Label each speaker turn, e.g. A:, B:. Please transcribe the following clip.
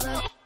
A: Bye.